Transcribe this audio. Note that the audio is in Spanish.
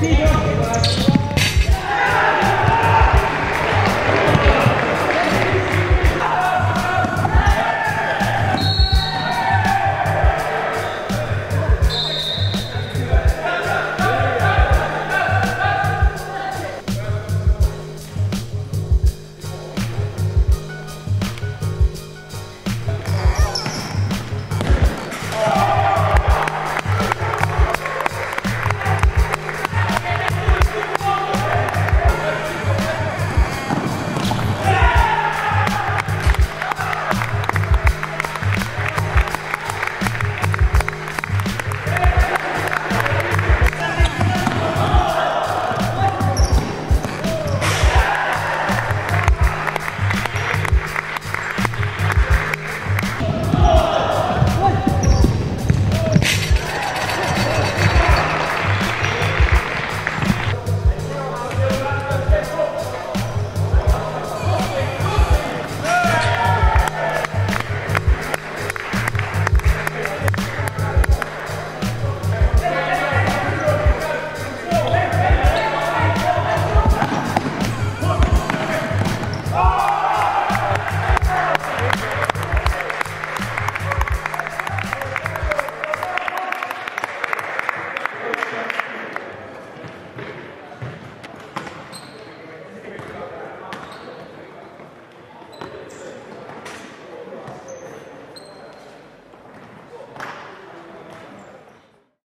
sencillo.